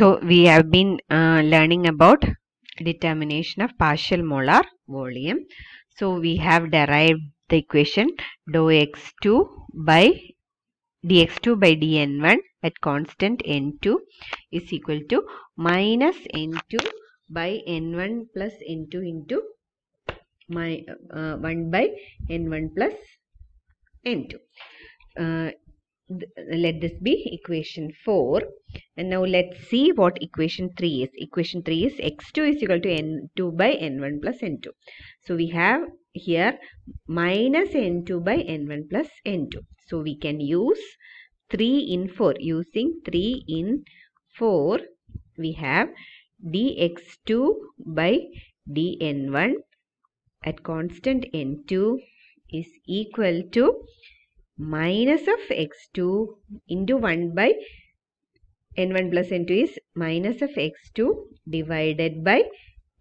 So we have been uh, learning about determination of partial molar volume. So we have derived the equation dou x2 by dx2 by dn1 at constant n2 is equal to minus n2 by n1 plus n2 into my uh, 1 by n1 plus n2. Uh, let this be equation 4 and now let's see what equation 3 is. Equation 3 is x2 is equal to n2 by n1 plus n2 so we have here minus n2 by n1 plus n2 so we can use 3 in 4 using 3 in 4 we have dx2 by dn1 at constant n2 is equal to minus of x2 into 1 by n1 plus n2 is minus of x2 divided by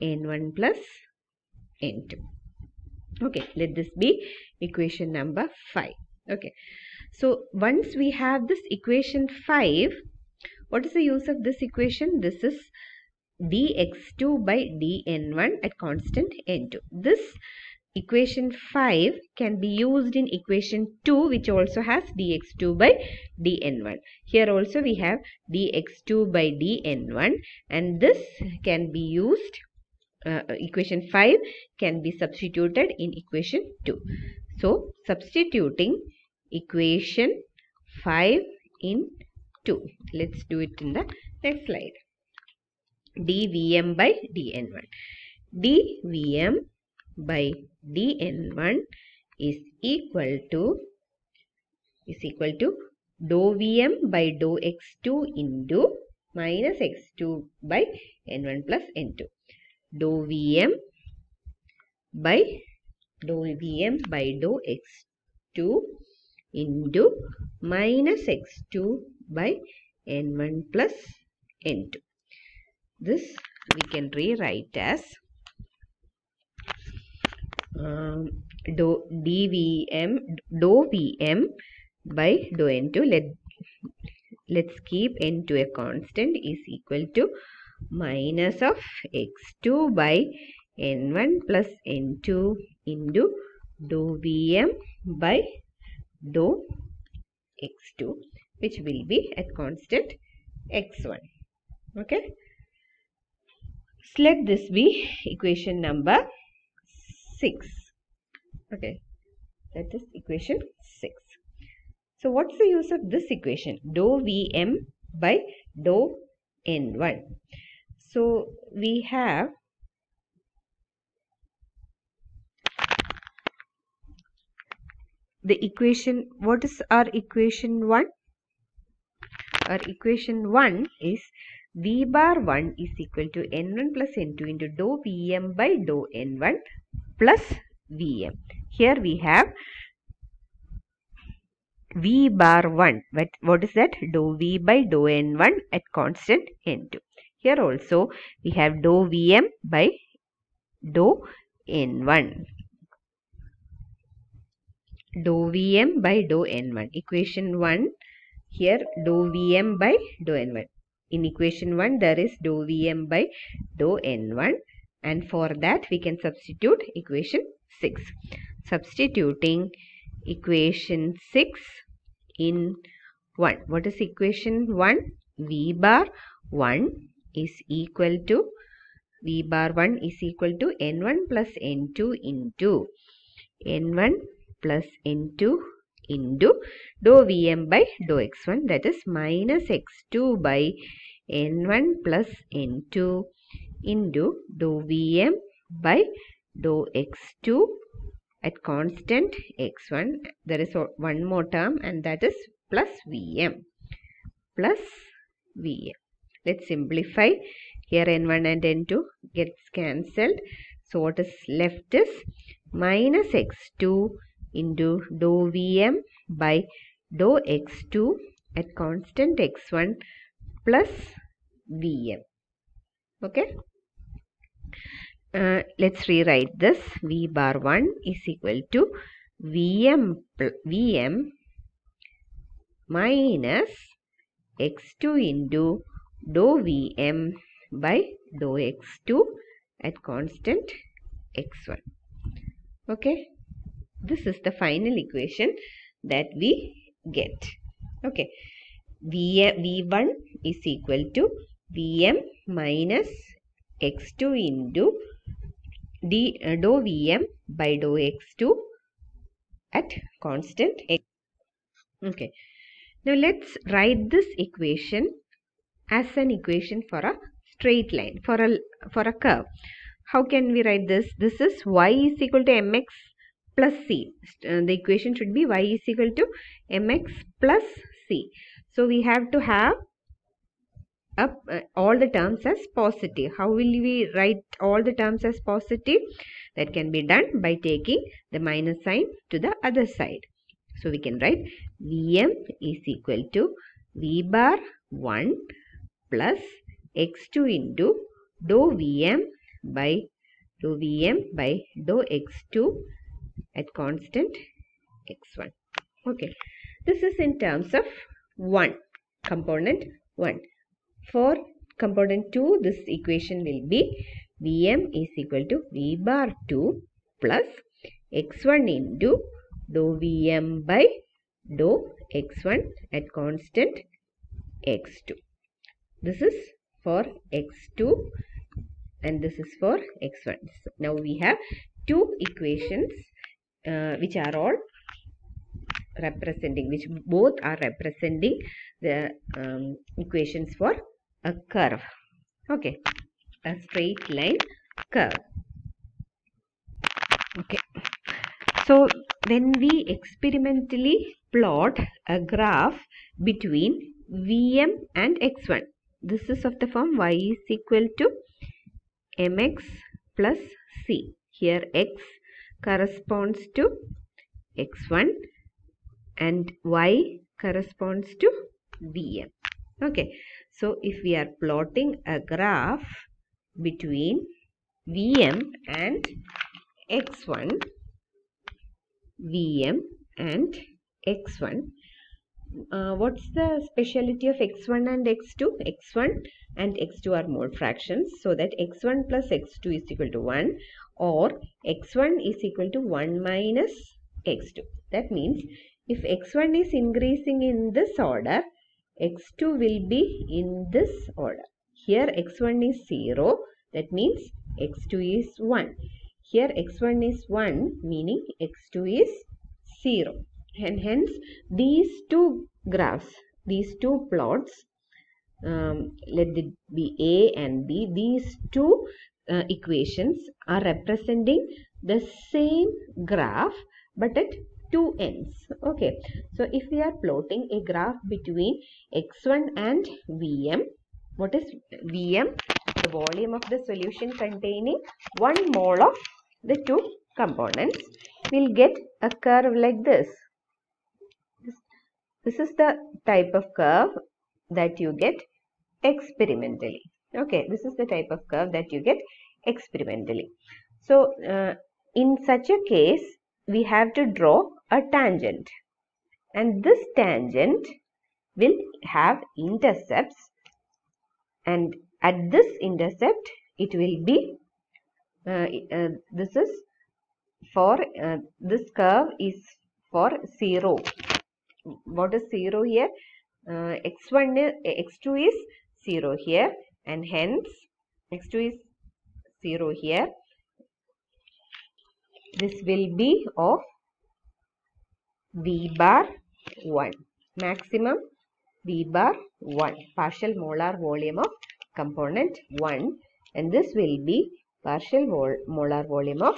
n1 plus n2 okay let this be equation number 5 okay so once we have this equation 5 what is the use of this equation? This is dx2 by dn1 at constant n2 this equation 5 can be used in equation 2 which also has dx2 by dn1 here also we have dx2 by dn1 and this can be used uh, equation 5 can be substituted in equation 2 so substituting equation 5 in 2 let's do it in the next slide. Dvm by dn1 dvm by dn1 is equal to is equal to dou vm by dou x2 into minus x2 by n1 plus n2 dou vm by dou vm by dou x2 into minus x2 by n1 plus n2 this we can rewrite as um, dou dvm dou vm by do n2 let let's keep n to a constant is equal to minus of x2 by n1 plus n2 into do vm by do x2 which will be at constant x1 okay? So let this be equation number 6 okay. That is equation 6 so what's the use of this equation? Dou vm by dou n1 so we have the equation what is our equation 1 our equation 1 is v bar 1 is equal to n1 plus n2 into dou vm by dou n1 plus vm here we have v bar 1 but what is that? Dou v by dou n1 at constant n2 here also we have dou vm by dou n1 dou vm by dou n1 equation 1 here dou vm by dou n1 in equation 1 there is dou vm by dou n1 and for that we can substitute equation 6 substituting equation 6 in 1 what is equation 1 v bar 1 is equal to v bar 1 is equal to n1 plus n2 into n1 plus n2 into dou vm by dou x1 that is minus x2 by n1 plus n2 into dou vm by dou x2 at constant x1 there is one more term and that is plus vm plus vm. Let's simplify. Here n1 and n2 gets cancelled. So what is left is minus x2 into dou vm by dou x2 at constant x1 plus vm. Okay? Uh, let's rewrite this. V bar 1 is equal to vm vm minus x2 into dou Vm by dou x2 at constant x1. Okay, this is the final equation that we get. Okay, v, V1 is equal to Vm minus x2 into d uh, Vm by dou x2 at constant x. Okay, now let's write this equation as an equation for a straight line for a for a curve how can we write this this is y is equal to mx plus c. Uh, the equation should be y is equal to mx plus c. So we have to have up uh, all the terms as positive. How will we write all the terms as positive? That can be done by taking the minus sign to the other side. So we can write vm is equal to v bar 1 plus x2 into dou Vm by dou Vm by dou x2 at constant x1. Okay, this is in terms of 1, component 1. For component 2, this equation will be Vm is equal to V bar 2 plus x1 into dou Vm by dou x1 at constant x2 this is for x2 and this is for x1 now we have two equations uh, which are all representing which both are representing the um, equations for a curve. Okay. A straight line curve. Okay. So when we experimentally plot a graph between vm and x1 this is of the form y is equal to mx plus c. Here x corresponds to x1 and y corresponds to vm. Okay, so if we are plotting a graph between vm and x1, vm and x1 uh, what's the speciality of x1 and x2 x1 and x2 are mole fractions so that x1 plus x2 is equal to 1 or x1 is equal to 1 minus x2 that means if x1 is increasing in this order x2 will be in this order. Here x1 is 0 that means x2 is 1 here x1 is 1 meaning x2 is 0 and hence these two graphs these two plots um, let it be a and b these two uh, equations are representing the same graph but at two ends. Okay. So if we are plotting a graph between x1 and vm what is vm? The volume of the solution containing one mole of the two components We will get a curve like this this is the type of curve that you get experimentally. Okay, this is the type of curve that you get experimentally. So, uh, in such a case, we have to draw a tangent. And this tangent will have intercepts and at this intercept it will be uh, uh, this is for uh, this curve is for 0 what is 0 here? Uh, x1 is, x2 is 0 here and hence x2 is 0 here. This will be of v bar 1 maximum v bar 1 partial molar volume of component 1 and this will be partial vol molar volume of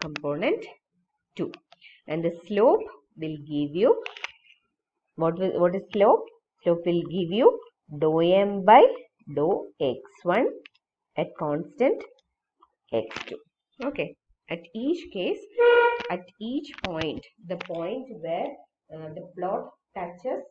component 2 and the slope will give you what, will, what is slope? Slope will give you dou m by dou x1 at constant x2. Okay. At each case, at each point, the point where uh, the plot touches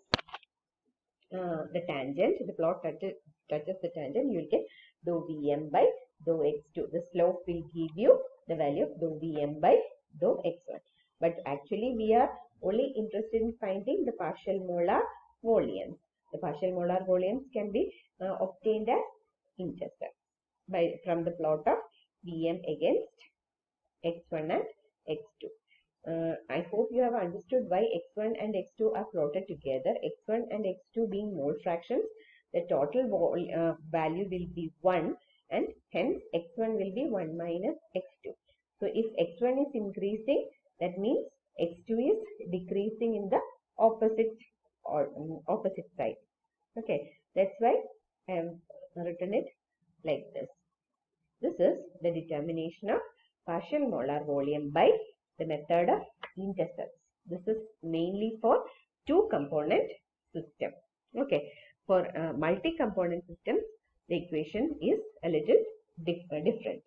uh, the tangent, the plot touches, touches the tangent, you will get dou vm by dou x2. The slope will give you the value of dou vm by dou x1. But actually we are only interested in finding the partial molar volumes. The partial molar volumes can be uh, obtained as intercept by from the plot of Vm against x1 and x2. Uh, I hope you have understood why x1 and x2 are plotted together. x1 and x2 being mole fractions, the total vol- uh, value will be 1 and hence x1 will be 1 minus x2. So if x1 is increasing, that means x2 is decreasing in the opposite or um, opposite side. Okay, that's why I have written it like this. This is the determination of partial molar volume by the method of intercepts. This is mainly for two component system. Okay, for uh, multi-component systems, the equation is a little dif- different.